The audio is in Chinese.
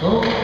走